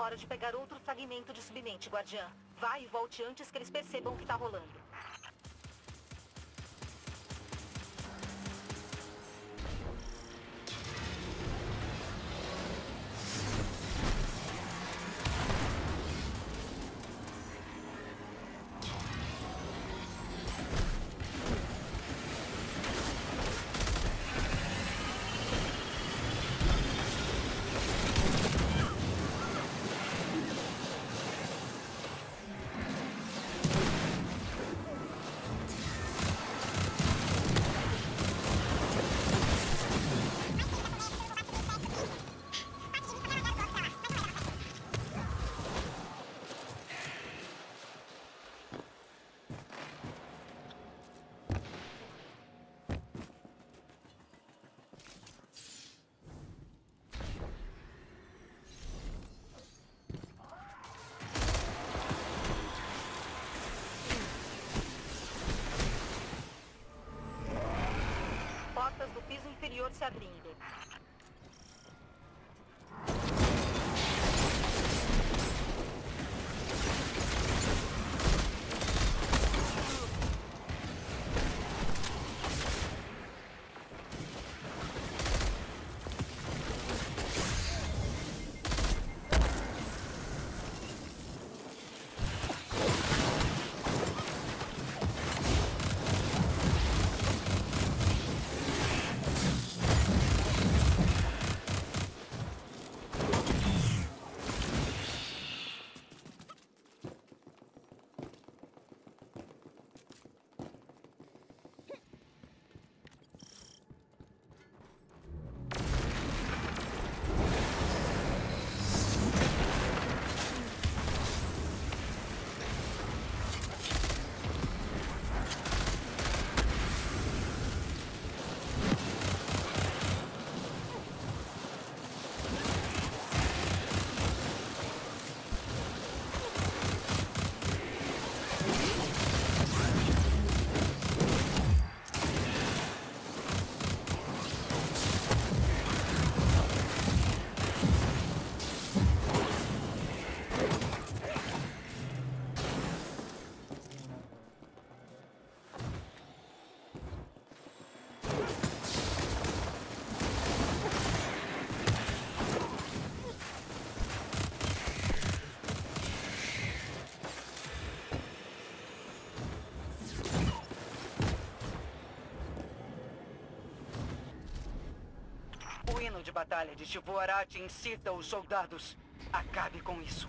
Hora de pegar outro fragmento de submente, guardiã. Vai e volte antes que eles percebam o que tá rolando. Inferior se abrindo. De batalha de Shivoarati incita os soldados. Acabe com isso.